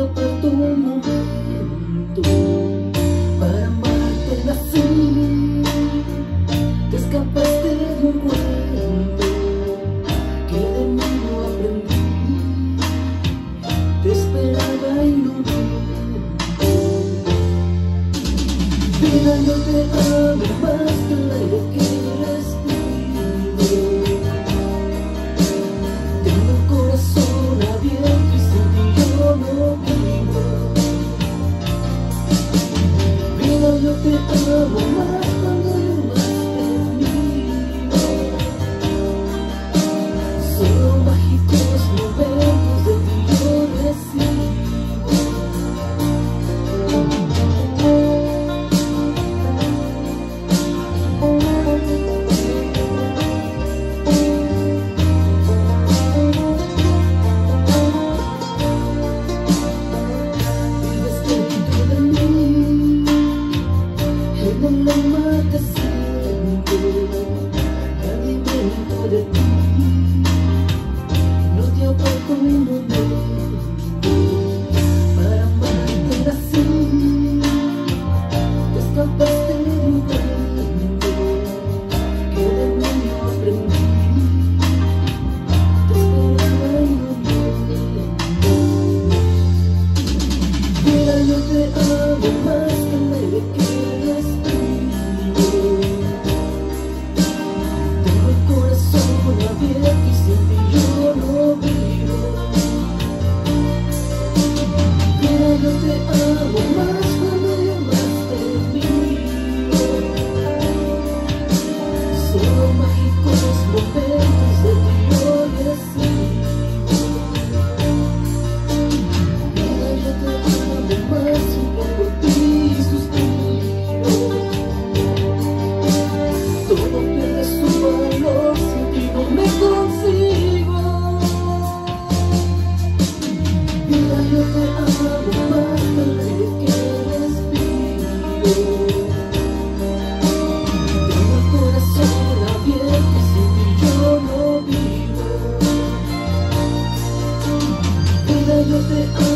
sido por tu momento para amarte así te escapaste de un cuento que de mí no aprendí. Te esperaba y no me dejando de amar más que el aire que respiro Mira, oh